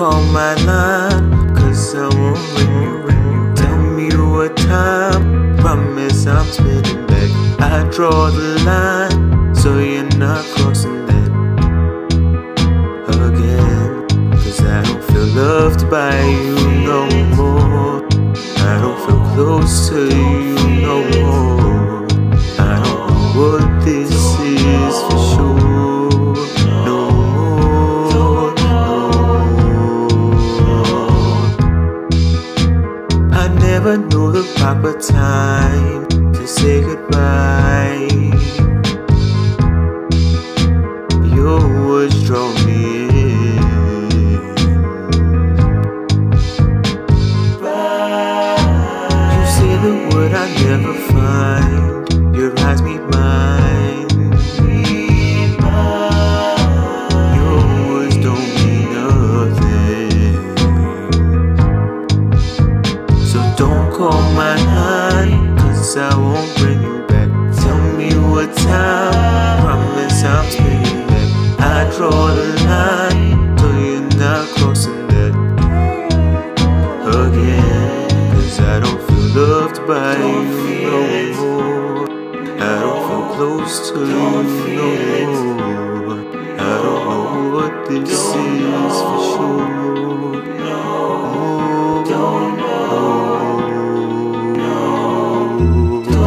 call my line, cause I won't ring you, ring. Tell me what time, promise I'm spinning back. I draw the line, so you're not crossing that again. Cause I don't feel loved by you no more. I don't feel close to you The word I never find. Your eyes meet mine. Your words don't mean nothing. So don't call my line, cause I won't bring you back. Tell me what time, I don't feel close to you no more. I don't know what this is for sure. No, don't know. Oh. Don't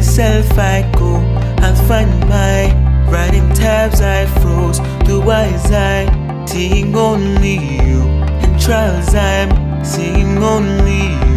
myself I go, I'll find my writing tabs I froze. Two eyes I seeing only you, and trials I'm seeing only